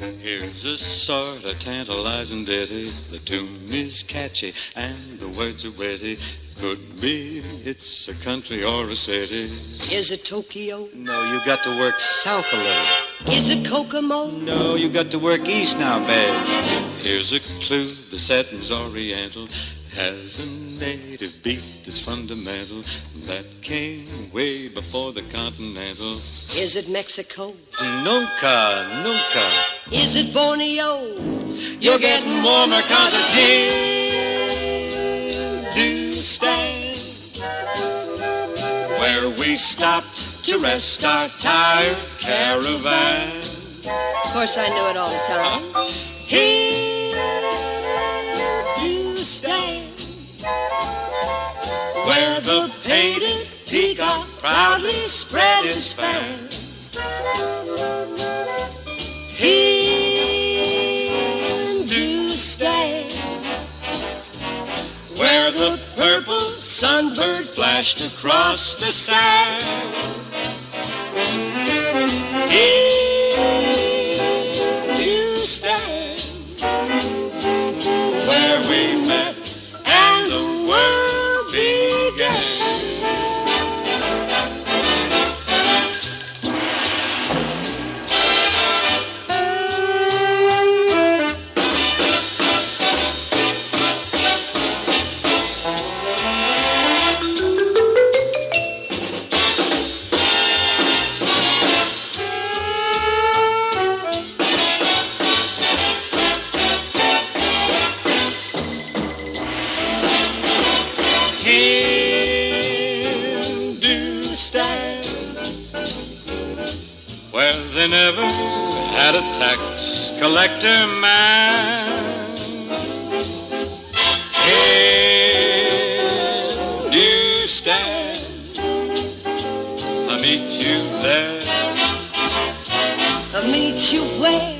Here's a sort of tantalizing ditty. The tune is catchy and the words are witty. Could be it's a country or a city. Is it Tokyo? No, you got to work south a little. Is it Kokomo? No, you got to work east now, babe. Here's a clue. The setting's oriental. Has a native beat that's fundamental. That came way before the continental. Is it Mexico? Nunca, nunca. Is it Borneo? You're getting warmer cause it's Hindustan Where we stopped to rest our tired caravan. Of course, I knew it all the time. Hindustan Where the painted peacock proudly spread his fan. Hindustan Where the purple sunbird flashed across the sand. Hindustan Where we met and the world began they never had a tax collector man. Hindustan I meet you there. I'll meet you where?